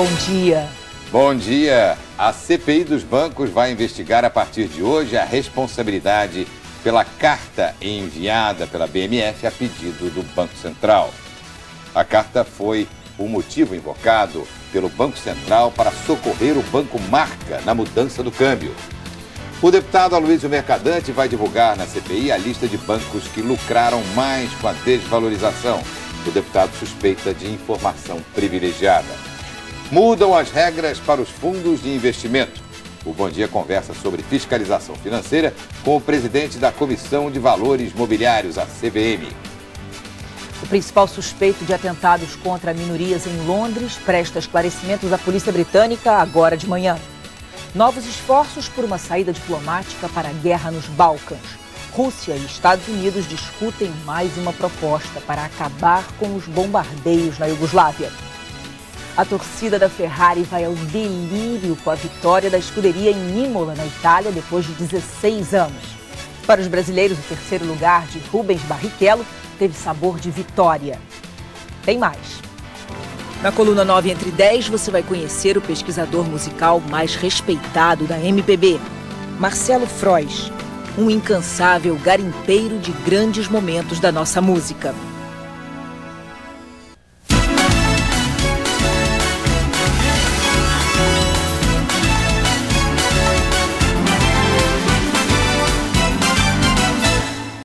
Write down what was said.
bom dia. Bom dia. A CPI dos bancos vai investigar a partir de hoje a responsabilidade pela carta enviada pela BMF a pedido do Banco Central. A carta foi o motivo invocado pelo Banco Central para socorrer o Banco Marca na mudança do câmbio. O deputado Aloysio Mercadante vai divulgar na CPI a lista de bancos que lucraram mais com a desvalorização. O deputado suspeita de informação privilegiada. Mudam as regras para os fundos de investimento. O Bom Dia conversa sobre fiscalização financeira com o presidente da Comissão de Valores Mobiliários, a CVM. O principal suspeito de atentados contra minorias em Londres presta esclarecimentos à polícia britânica agora de manhã. Novos esforços por uma saída diplomática para a guerra nos Balcãs. Rússia e Estados Unidos discutem mais uma proposta para acabar com os bombardeios na Iugoslávia. A torcida da Ferrari vai ao delírio com a vitória da escuderia em Imola, na Itália, depois de 16 anos. Para os brasileiros, o terceiro lugar de Rubens Barrichello teve sabor de vitória. Tem mais. Na coluna 9 entre 10, você vai conhecer o pesquisador musical mais respeitado da MPB, Marcelo Frois, um incansável garimpeiro de grandes momentos da nossa música.